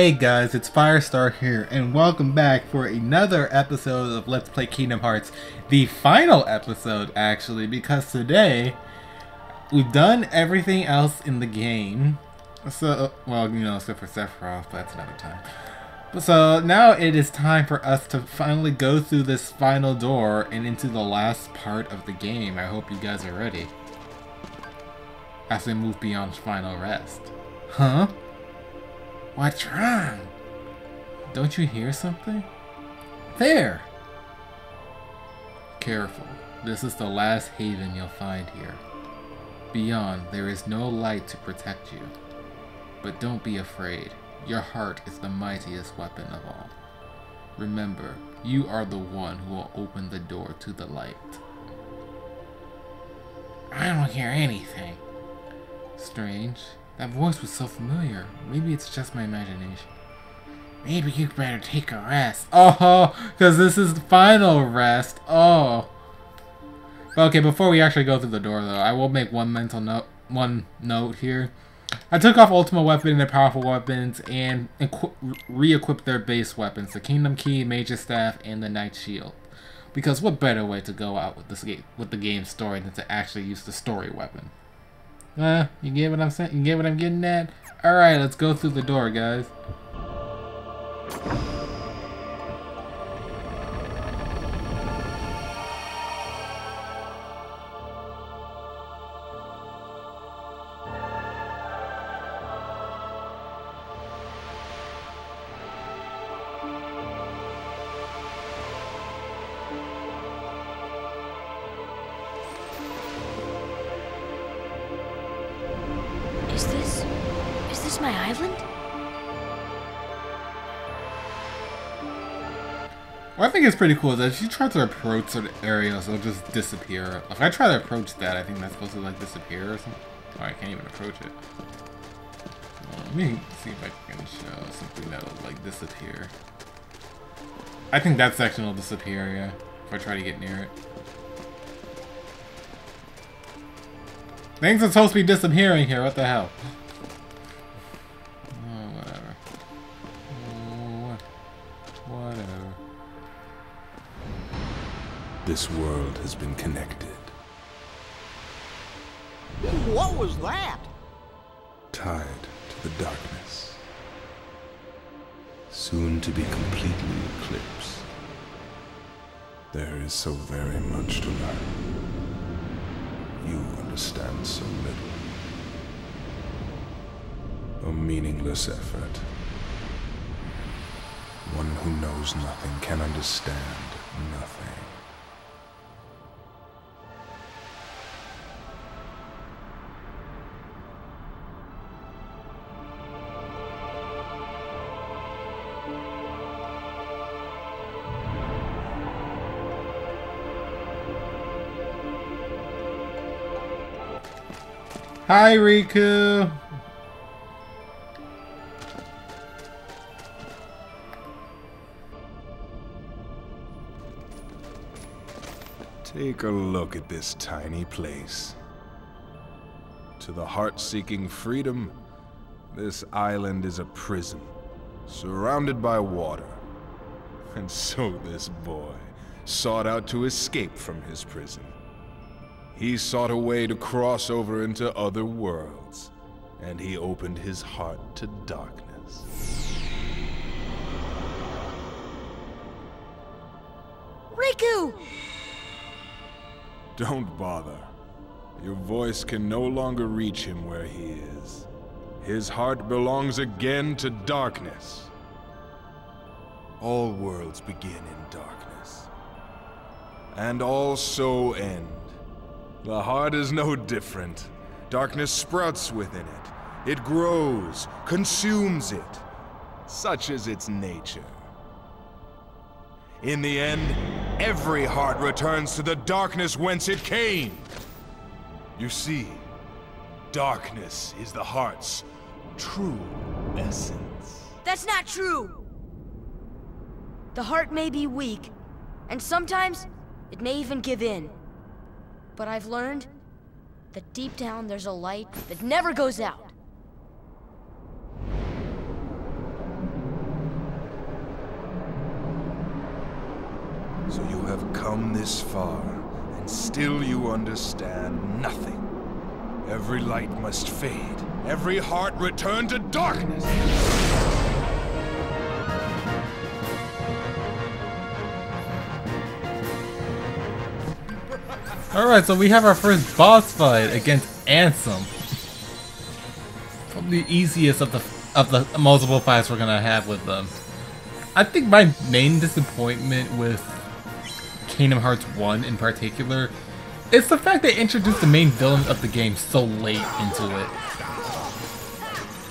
Hey guys, it's Firestar here, and welcome back for another episode of Let's Play Kingdom Hearts. The final episode, actually, because today we've done everything else in the game. So, well, you know, except for Sephiroth, but that's another time. So now it is time for us to finally go through this final door and into the last part of the game. I hope you guys are ready. As we move beyond final rest. Huh? What's wrong? Don't you hear something? There! Careful. This is the last haven you'll find here. Beyond, there is no light to protect you. But don't be afraid. Your heart is the mightiest weapon of all. Remember, you are the one who will open the door to the light. I don't hear anything. Strange. That voice was so familiar. Maybe it's just my imagination. Maybe you better take a rest. Oh, because this is the final rest. Oh. Okay, before we actually go through the door, though, I will make one mental note. One note here. I took off Ultimate Weapon and their powerful weapons and re-equipped their base weapons, the Kingdom Key, Mage's Staff, and the Knight Shield. Because what better way to go out with this game, with the game story than to actually use the story weapon? Uh, you get what I'm saying? You get what I'm getting at? Alright, let's go through the door, guys. What I think is pretty cool is that if you try to approach certain areas, it'll just disappear. If I try to approach that, I think that's supposed to like disappear or something. Oh, I can't even approach it. Well, let me see if I can show something that'll like disappear. I think that section will disappear, yeah, if I try to get near it. Things are supposed to be disappearing here, what the hell? This world has been connected. What was that? Tied to the darkness. Soon to be completely eclipsed. There is so very much to learn. You understand so little. A meaningless effort. One who knows nothing can understand nothing. Hi, Riku. Take a look at this tiny place. To the heart seeking freedom, this island is a prison, surrounded by water. And so this boy sought out to escape from his prison. He sought a way to cross over into other worlds, and he opened his heart to darkness. Riku! Don't bother. Your voice can no longer reach him where he is. His heart belongs again to darkness. All worlds begin in darkness. And all so end. The heart is no different. Darkness sprouts within it. It grows, consumes it. Such is its nature. In the end, every heart returns to the darkness whence it came. You see, darkness is the heart's true essence. That's not true! The heart may be weak, and sometimes it may even give in. But I've learned that deep down there's a light that never goes out. So you have come this far, and still you understand nothing. Every light must fade, every heart return to darkness! Alright, so we have our first boss fight against Ansem. Probably the easiest of the of the multiple fights we're gonna have with them. I think my main disappointment with Kingdom Hearts 1 in particular is the fact they introduced the main villain of the game so late into it.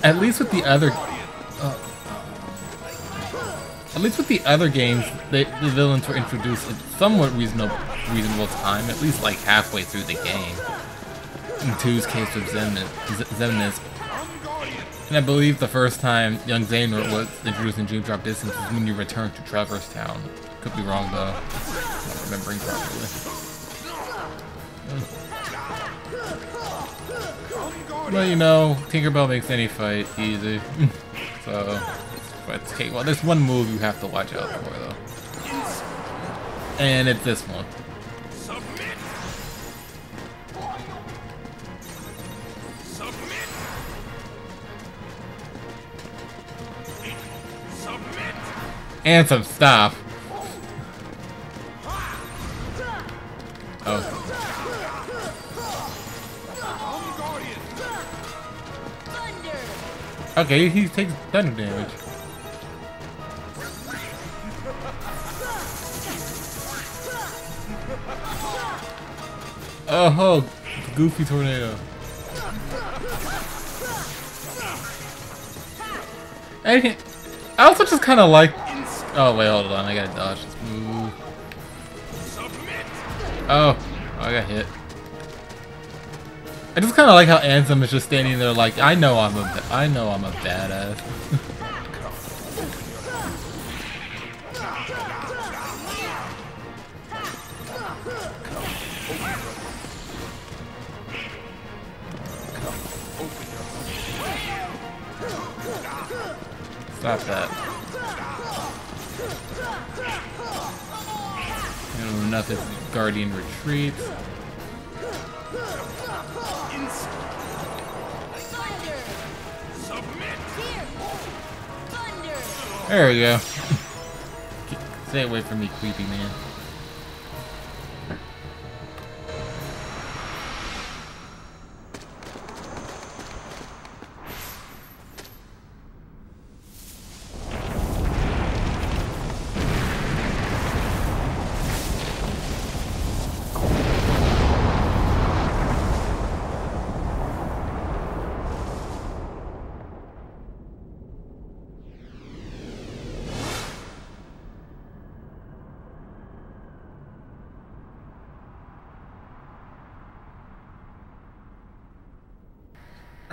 At least with the other... Uh, at least with the other games, they, the villains were introduced at somewhat reasonable, reasonable time, at least like halfway through the game. In 2's case with Xemnas. And I believe the first time young Xehanort was introduced in Dream Drop Distance was when you returned to Traverse Town. Could be wrong though. I'm Not remembering properly. Well, you know, Tinkerbell makes any fight easy. so, but hey, well, there's one move you have to watch out for though. And it's this one. Ansem stop. Oh. Okay, he takes thunder damage. Oh, goofy tornado. I, I also just kind of like. Oh wait, hold on, I gotta dodge. Oh, oh I got hit. I just kind of like how Ansem is just standing there like, I know I'm a, I know I'm a badass. Stop that. No, nothing. Guardian retreats. There we go. Stay away from me, creepy man.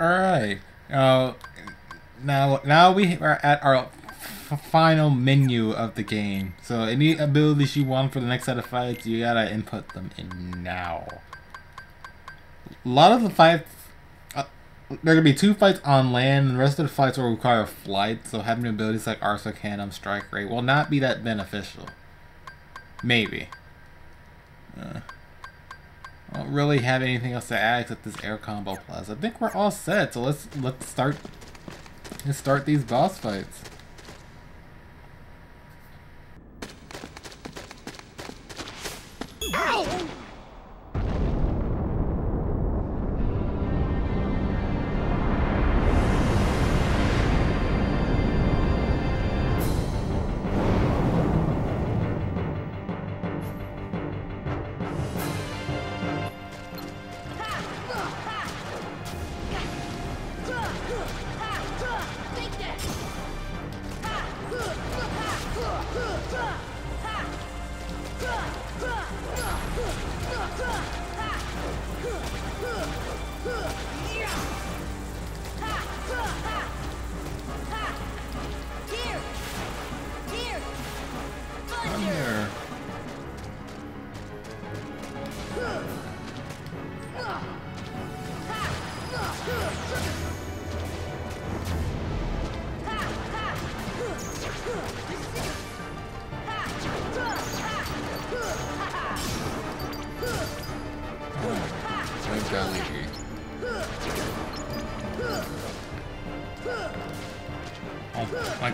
Alright. Uh, now, now we are at our final menu of the game. So any abilities you want for the next set of fights, you gotta input them in now. A lot of the fights, uh, there are gonna be two fights on land, and the rest of the fights will require flight. So having abilities like Ars Arcanum, Strike Raid will not be that beneficial. Maybe. Uh. I don't really have anything else to add except this air combo plus. I think we're all set, so let's let's start let's start these boss fights.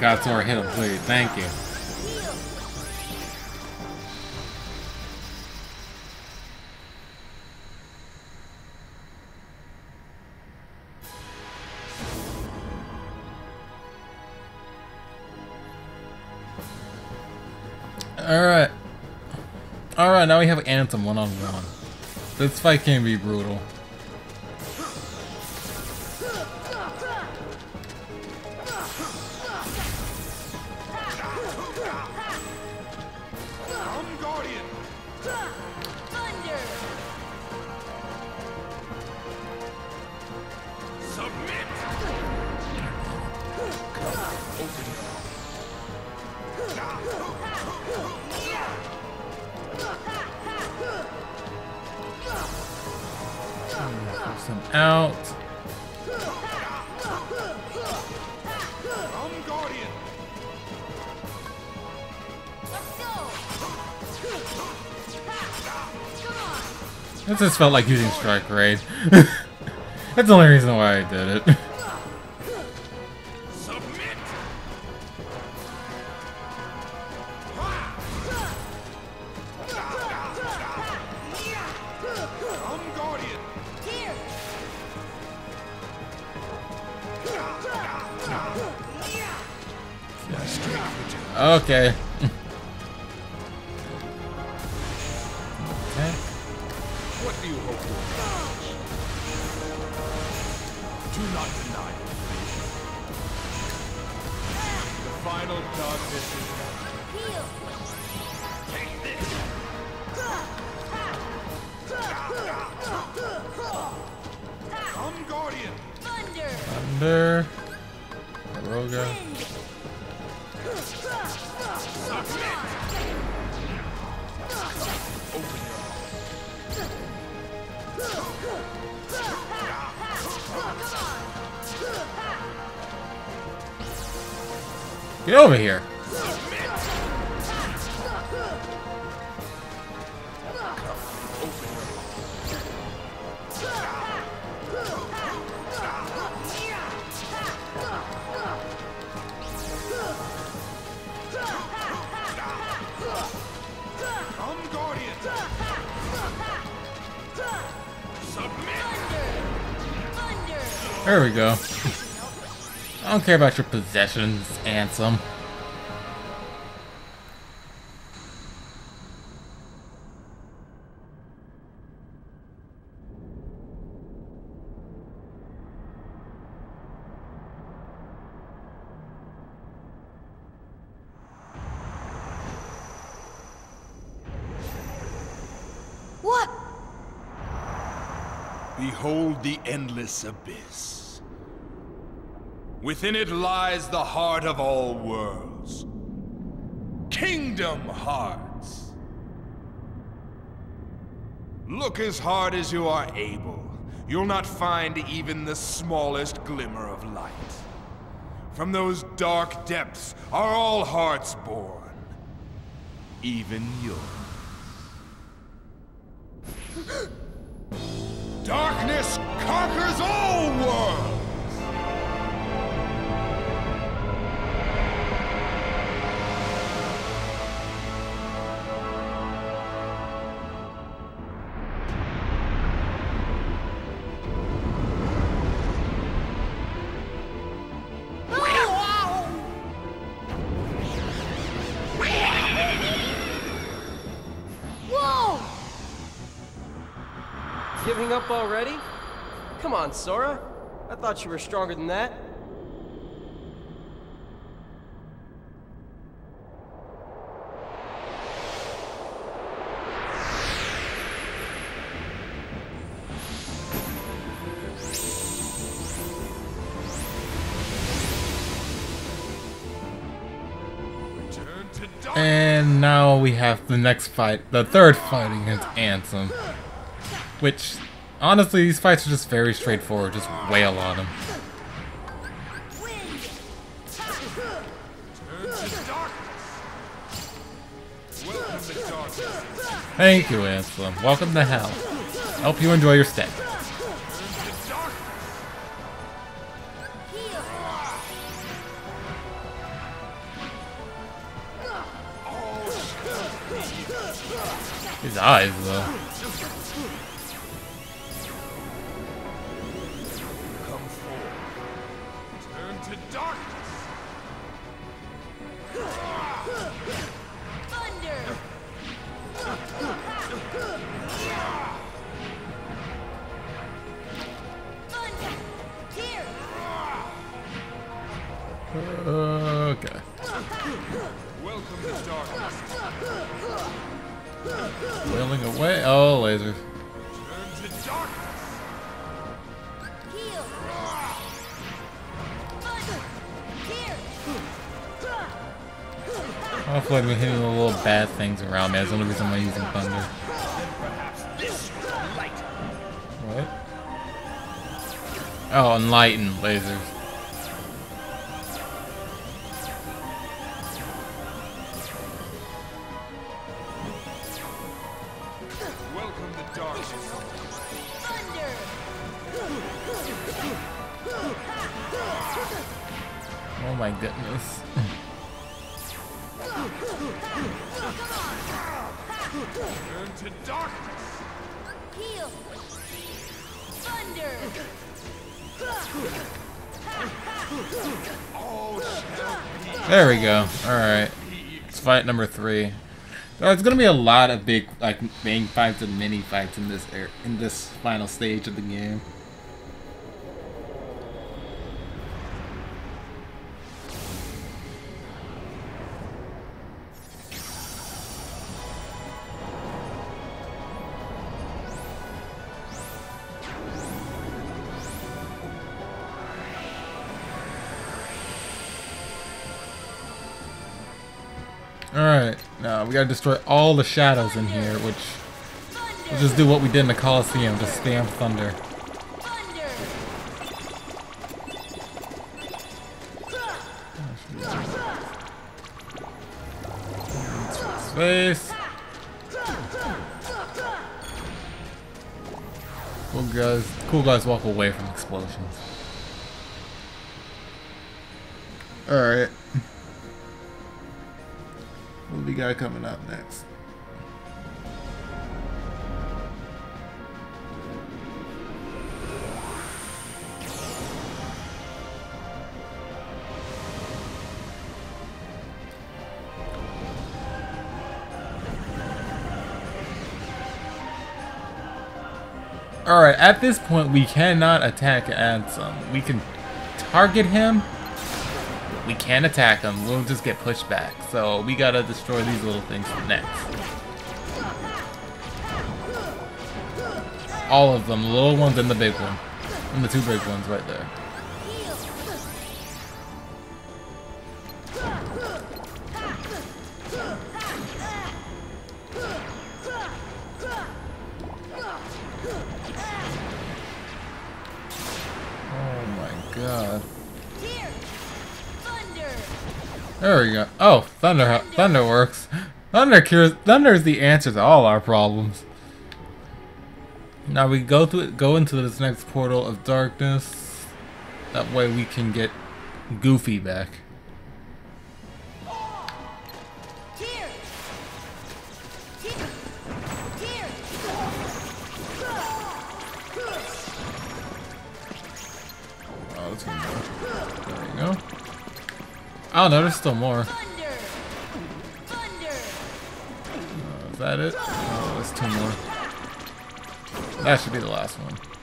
My god, Sora, hit him, please. Thank you. Alright. Alright, now we have Ansem one on one. This fight can be brutal. Out. This just felt like using Strike Raid. That's the only reason why I did it. What do you hope to accomplish? Do not deny fate. The final is Heal! Take this! Come, Guardian! Thunder! Thunder. Roga. Wind! Submit! Get over here. There we go. I don't care about your possessions, Ansem. What? Behold the endless abyss. Within it lies the heart of all worlds. Kingdom Hearts. Look as hard as you are able. You'll not find even the smallest glimmer of light. From those dark depths are all hearts born. Even yours. Giving up already? Come on, Sora. I thought you were stronger than that. And now we have the next fight, the third fight against Ansem. Which, honestly, these fights are just very straightforward. Just wail on them. Thank you, Ansem. Welcome to hell. Hope you enjoy your stay. His eyes Hopefully I'm hitting the little bad things around me. That's the only reason I'm using thunder. What? Oh, enlighten lasers. There we go. Alright. It's fight number three. There's gonna be a lot of big like main fights and mini fights in this air in this final stage of the game. Gotta destroy all the shadows in here, which we'll just do what we did in the Coliseum, just spam thunder. Thunder! Space! Cool guys, cool guys walk away from explosions. Alright. We got coming up next? Alright, at this point we cannot attack Ansem. We can target him. We can't attack them, We'll just get pushed back. So we gotta destroy these little things next. All of them. The little ones and the big one. And the two big ones right there. Thunder, thunder works. Thunder cures. Thunder is the answer to all our problems. Now we go to go into this next portal of darkness. That way we can get Goofy back. Oh. There you go. Oh no, there's still more. That it? Oh, there's two more. That should be the last one.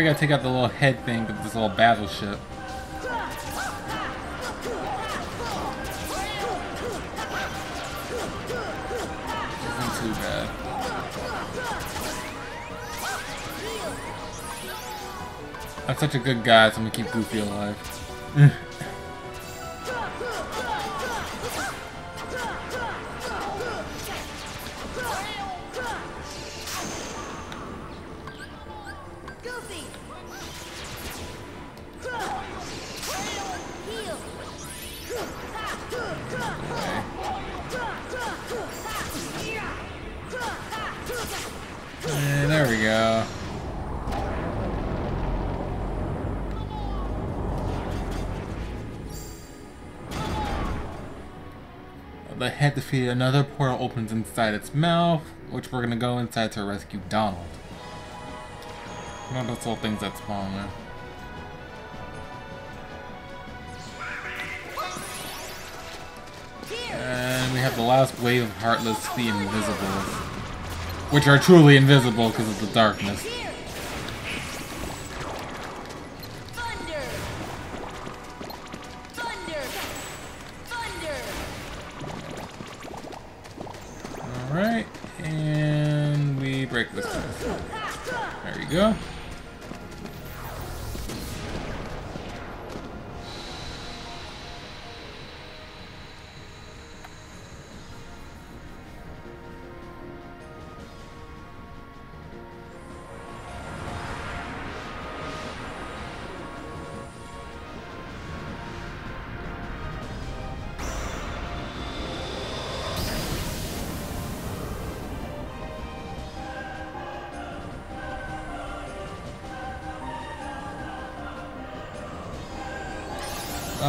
We gotta take out the little head thing of this little battleship. Isn't too bad. I'm such a good guy, so I'm gonna keep Goofy alive. head defeated another portal opens inside its mouth, which we're gonna go inside to rescue Donald. One of those little things that spawn there. And we have the last wave of Heartless, the Invisibles. Which are truly invisible because of the darkness.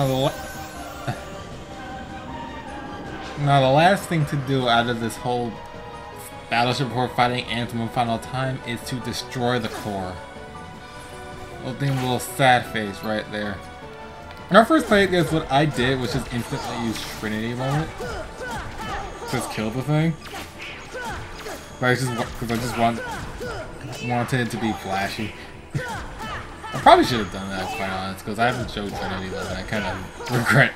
Now the, now the last thing to do out of this whole battleship before fighting Ansem one final time is to destroy the core. Little thing, little sad face right there. In our first fight, guys, what I did was just instantly use Trinity moment. Just kill the thing. But I just because I just want wanted it to be flashy. Probably should have done that, quite honest, because I haven't showed Trinity Limit, and I kind of regret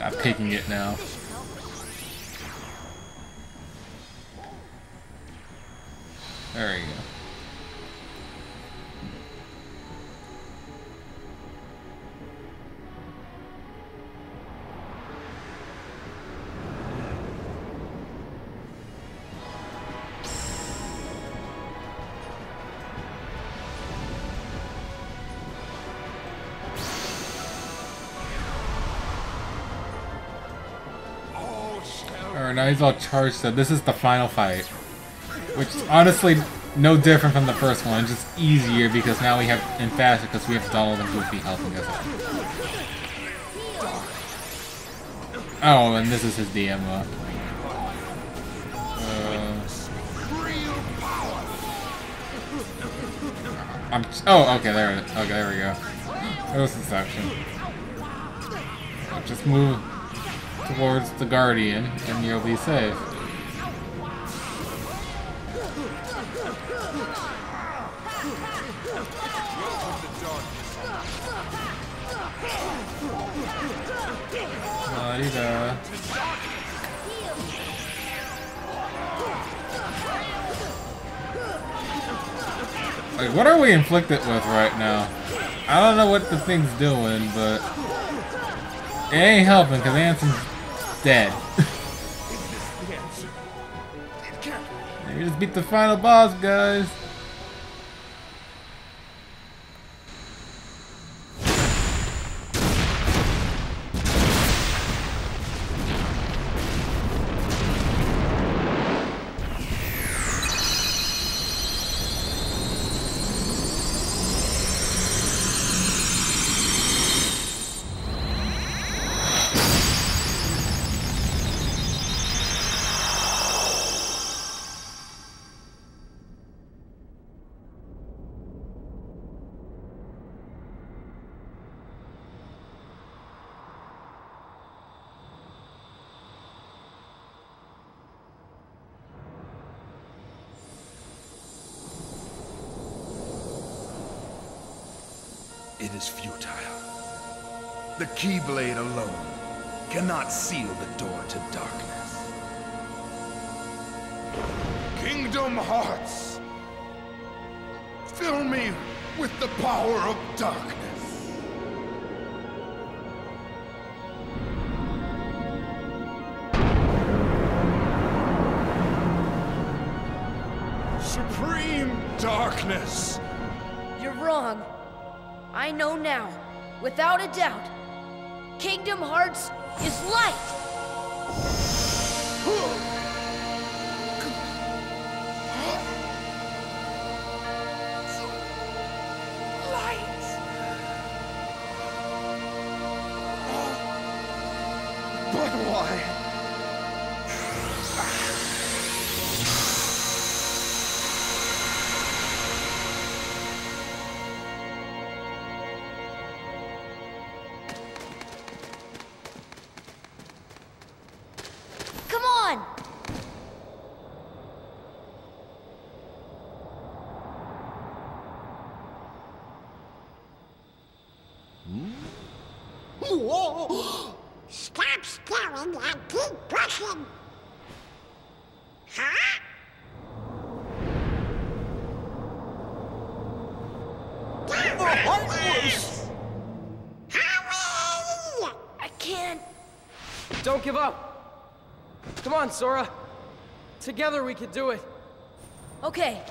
not taking it now. Now he's all charged, so this is the final fight. Which is honestly no different from the first one, just easier because now we have, and faster because we have Donald and Goofy helping us out. Oh, and this is his DMO. Uh, I'm, oh, okay, there, it- okay, there we go. That was section. Just move towards the Guardian, and you'll be safe. Like, what are we inflicted with right now? I don't know what the thing's doing, but it ain't helping because Ansem's dead. we just beat the final boss, guys. Fill me with the power of darkness. Supreme darkness! You're wrong. I know now, without a doubt. Kingdom Hearts is light! Hurry! I can't. Don't give up. Come on, Sora. Together we could do it. Okay.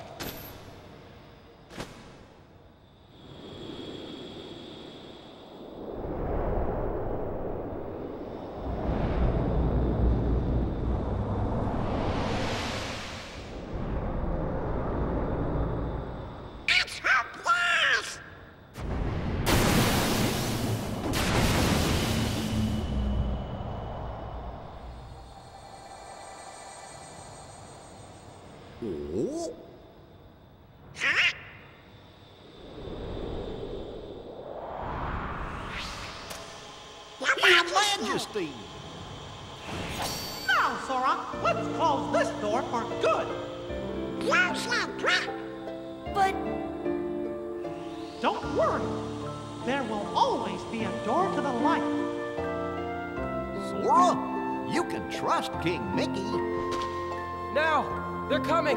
Now, they're coming.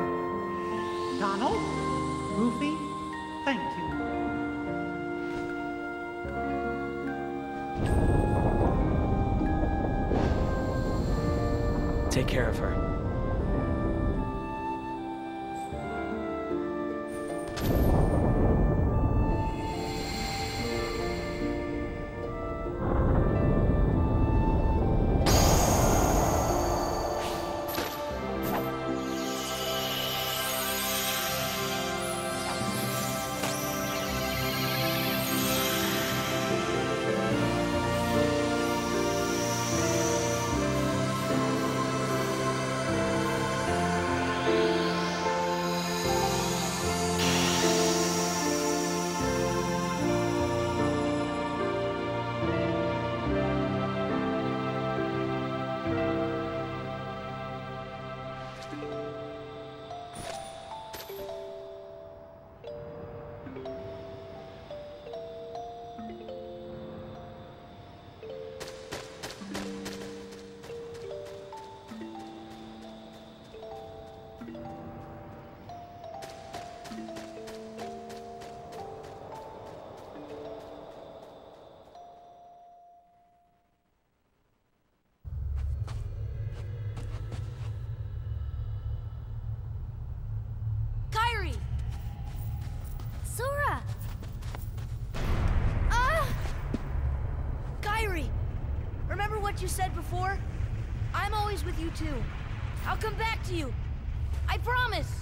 Donald, Goofy, thank you. Take care of her. Before? I'm always with you too. I'll come back to you. I promise.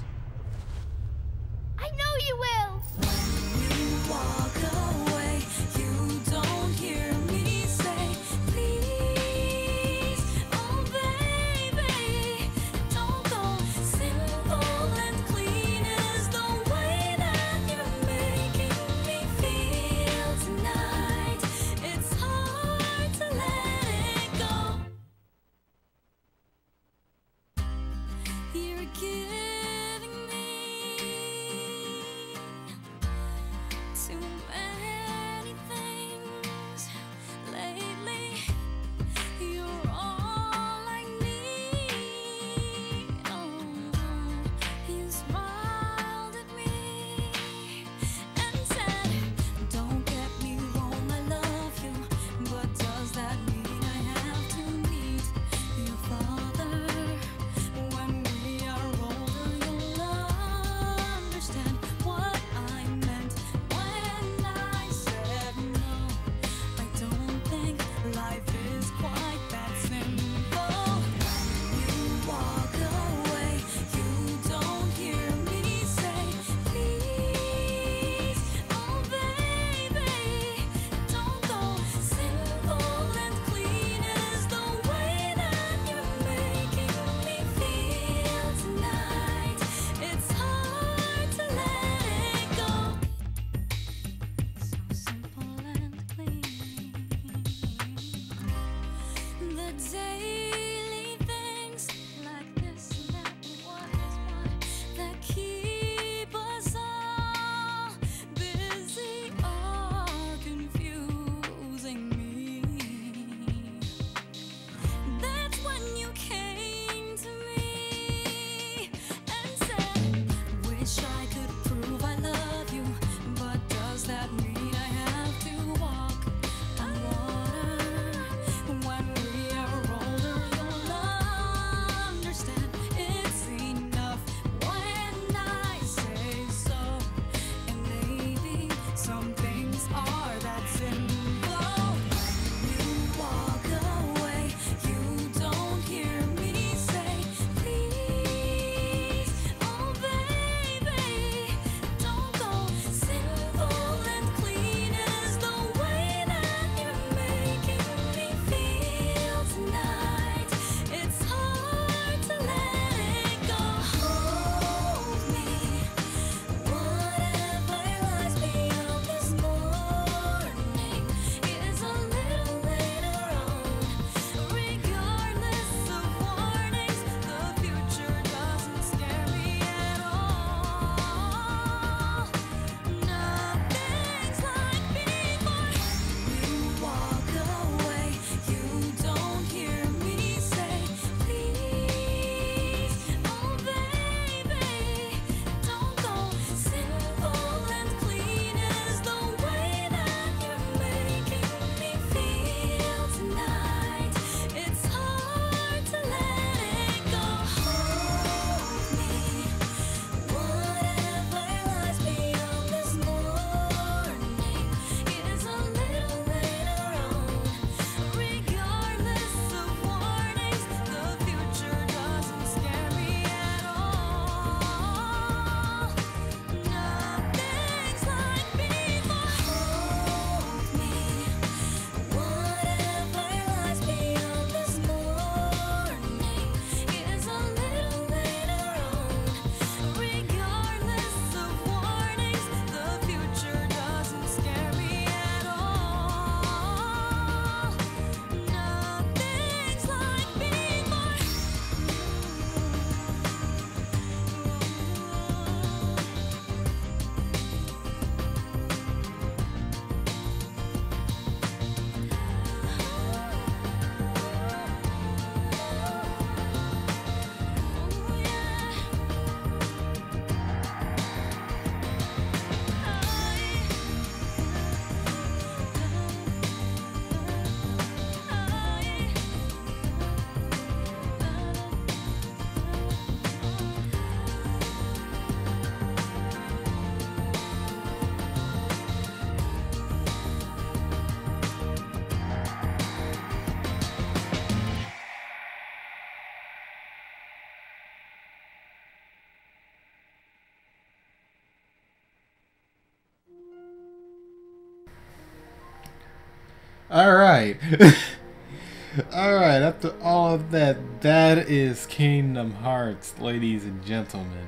Alright. Alright, after all of that, that is Kingdom Hearts, ladies and gentlemen.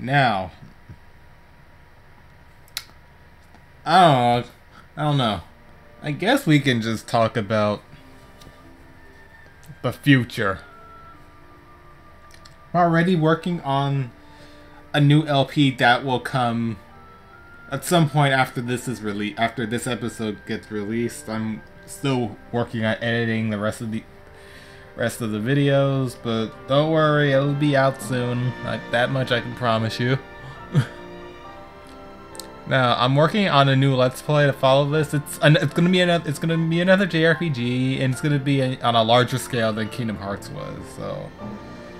Now, I don't know. I don't know. I guess we can just talk about the future. We're already working on a new LP that will come at some point after this is released. After this episode gets released, I'm still working on editing the rest of the rest of the videos, but don't worry, it'll be out soon. Like that much I can promise you. now I'm working on a new Let's Play to follow this. It's an, it's gonna be another it's gonna be another JRPG, and it's gonna be a, on a larger scale than Kingdom Hearts was. So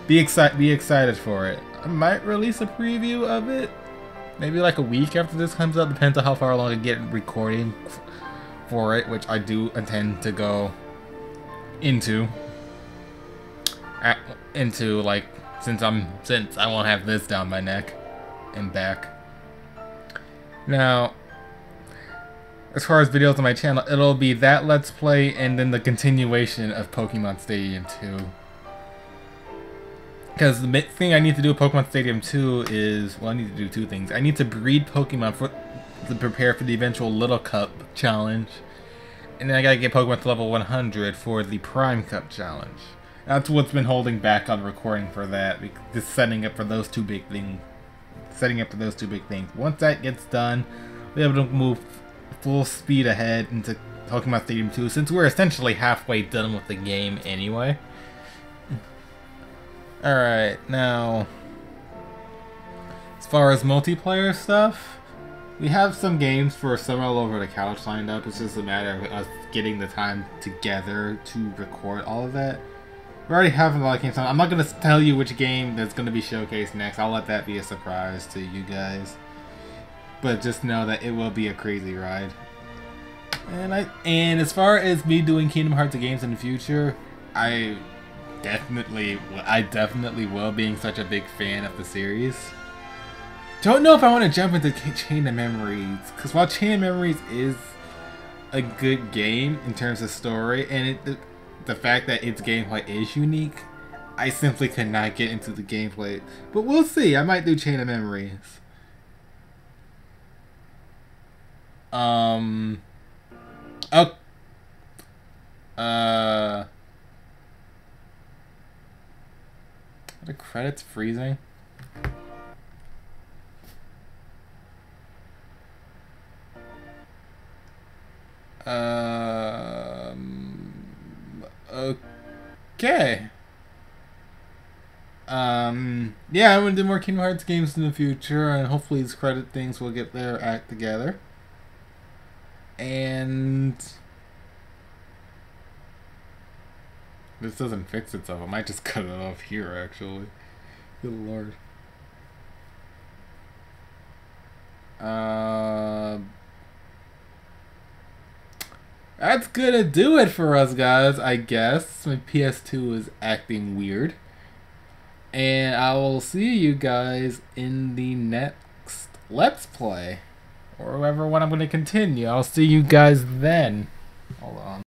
be excited be excited for it. I might release a preview of it, maybe like a week after this comes out. Depends on how far along I get recording for it, which I do intend to go into. At, into like since I'm since I won't have this down my neck and back. Now, as far as videos on my channel, it'll be that Let's Play and then the continuation of Pokemon Stadium 2. Because the thing I need to do with Pokemon Stadium 2 is, well, I need to do two things. I need to breed Pokemon for to prepare for the eventual Little Cup challenge. And then I gotta get Pokemon to level 100 for the Prime Cup challenge. That's what's been holding back on recording for that. Just setting up for those two big things. Setting up for those two big things. Once that gets done, we'll be able to move full speed ahead into Pokemon Stadium 2 since we're essentially halfway done with the game anyway. Alright, now... As far as multiplayer stuff, we have some games for Summer All Over the Couch lined up. It's just a matter of us getting the time together to record all of that. We already have a lot of games on. I'm not going to tell you which game that's going to be showcased next. I'll let that be a surprise to you guys. But just know that it will be a crazy ride. And I and as far as me doing Kingdom Hearts games in the future, I definitely I definitely will being such a big fan of the series. Don't know if I want to jump into Chain of Memories because while Chain of Memories is a good game in terms of story and it, the, the fact that its gameplay is unique, I simply could not get into the gameplay. But we'll see. I might do Chain of Memories. Um. Oh. Uh. Are the credits freezing? Um. Okay. Um. Yeah, I'm gonna do more Kingdom Hearts games in the future, and hopefully these credit things will get their act together. And this doesn't fix itself. I might just cut it off here, actually. Good lord. Uh, that's gonna do it for us, guys, I guess. My PS2 is acting weird. And I will see you guys in the next Let's Play. Or whoever one I'm going to continue. I'll see you guys then. Hold on.